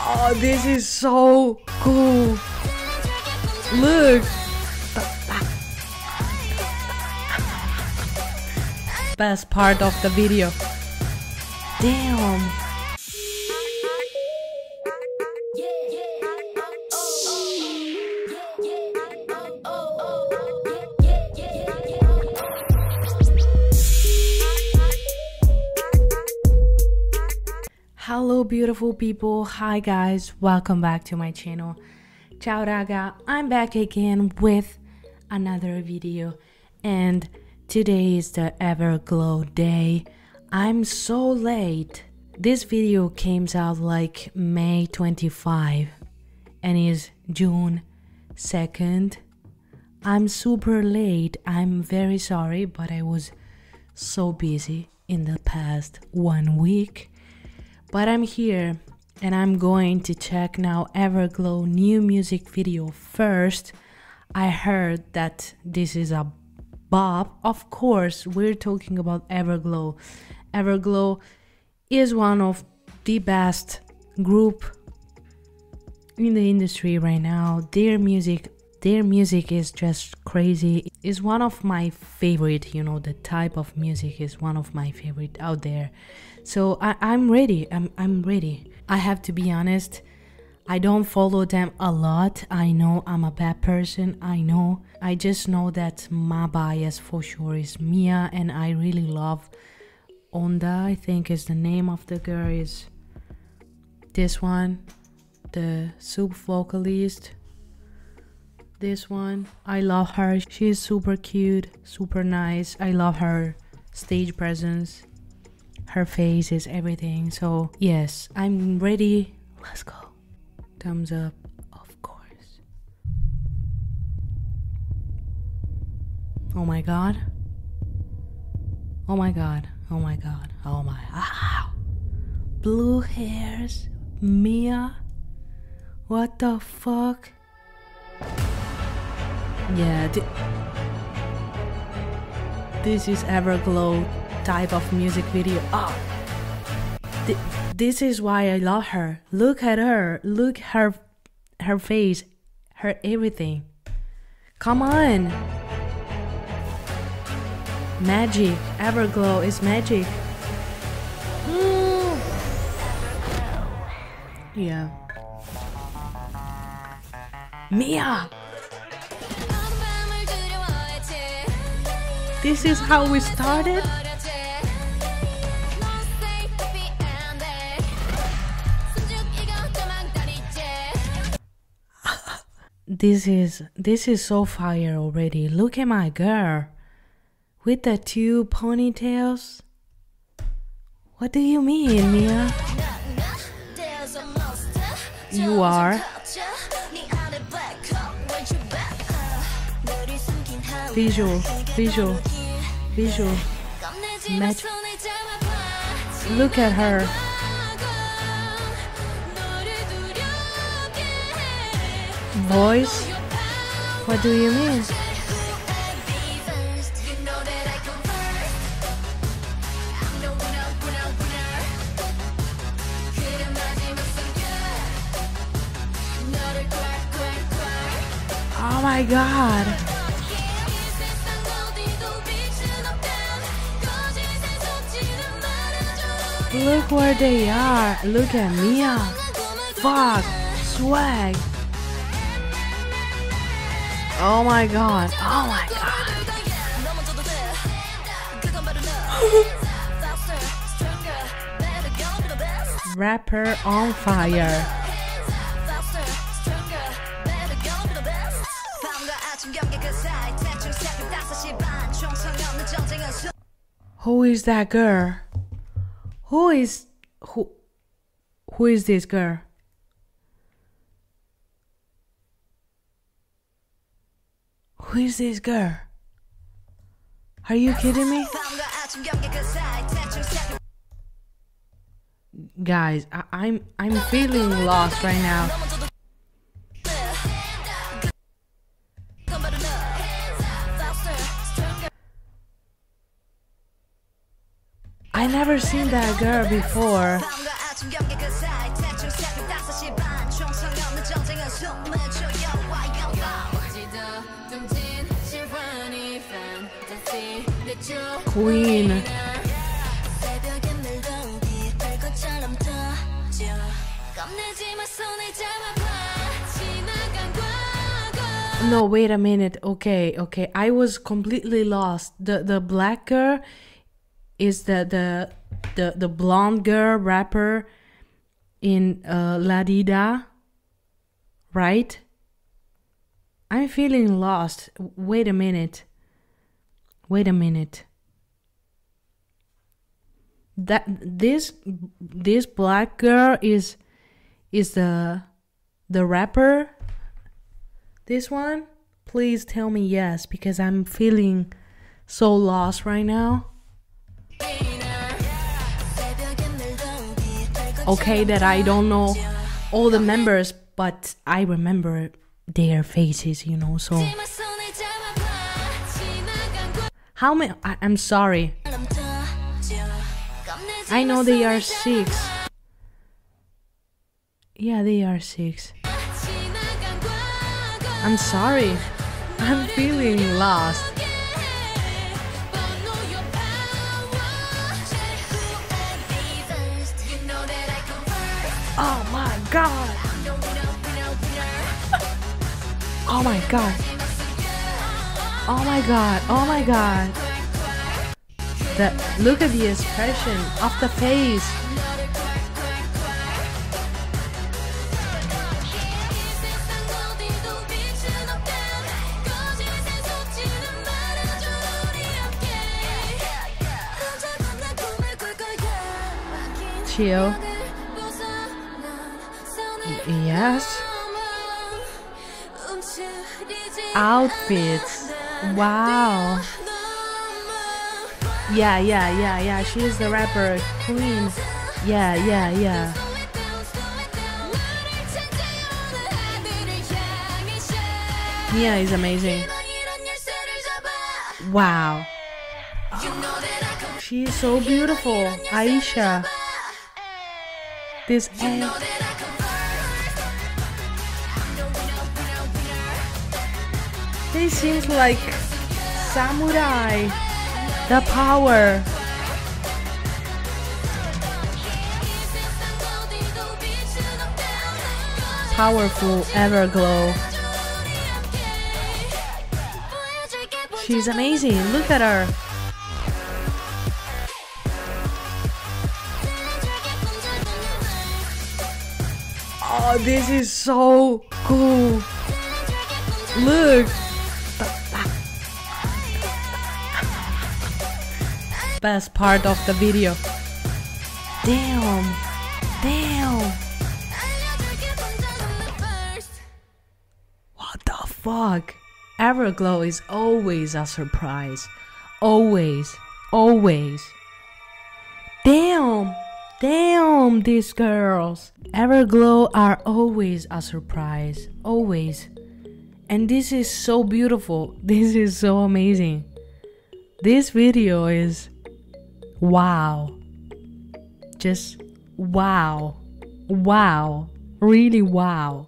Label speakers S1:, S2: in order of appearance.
S1: Oh, this is so cool. Look. Best part of the video. Damn. Beautiful people. Hi guys. Welcome back to my channel. Ciao raga. I'm back again with another video and today is the Everglow day. I'm so late. This video came out like May 25 and is June 2nd. I'm super late. I'm very sorry, but I was so busy in the past one week. But I'm here and I'm going to check now Everglow new music video first. I heard that this is a bop. Of course, we're talking about Everglow. Everglow is one of the best group in the industry right now. Their music their music is just crazy. Is one of my favorite, you know, the type of music is one of my favorite out there. So I, I'm ready. I'm I'm ready. I have to be honest. I don't follow them a lot. I know I'm a bad person. I know. I just know that my bias for sure is Mia, and I really love Onda. I think is the name of the girl. Is this one, the sub vocalist? This one, I love her. She's super cute, super nice. I love her stage presence. Her face is everything. So, yes, I'm ready. Let's go. Thumbs up, of course. Oh my god. Oh my god. Oh my god. Oh my. Ah! Blue hairs. Mia. What the fuck? Yeah. Th this is Everglow type of music video. Oh. Th this is why I love her. Look at her. Look her her face, her everything. Come on. Magic. Everglow is magic. Mm. Yeah. Mia! This is how we started? this is this is so fire already. Look at my girl with the two ponytails. What do you mean, Mia? You are visual, visual, visual, magic. Look at her. Voice? What do you mean? Oh my god. Look where they are. Look at Mia. Fuck. Swag. Oh my god. Oh my god. Rapper on fire. Who is that girl? Who is who who is this girl? Who is this girl? Are you kidding me? Guys, I, I'm I'm feeling lost right now. never seen that girl before. Queen. No, wait a minute. Okay, okay. I was completely lost. The the black girl is the the the the blonde girl rapper in uh La Di Da, right? I'm feeling lost. Wait a minute. Wait a minute. That this this black girl is is the the rapper this one? Please tell me yes because I'm feeling so lost right now. Okay, that I don't know all the members, but I remember their faces, you know, so. How many? I, am sorry. I know they are six. Yeah, they are six. I'm sorry. I'm feeling lost. God. Oh my god. Oh my god. Oh my god. The look at the expression of the face. Chill. Yes. Outfits. Wow. Yeah, yeah, yeah, yeah. She is the rapper queen. Yeah, yeah, yeah. Mia is amazing. Wow. She is so beautiful. Aisha. This egg. They seems like samurai. The power. Powerful Everglow. She's amazing. Look at her. Oh, this is so cool. Look. Best part of the video. Damn. Damn. What the fuck? Everglow is always a surprise. Always. Always. Damn. Damn, these girls. Everglow are always a surprise. Always. And this is so beautiful. This is so amazing. This video is wow. Just wow. Wow. Really wow.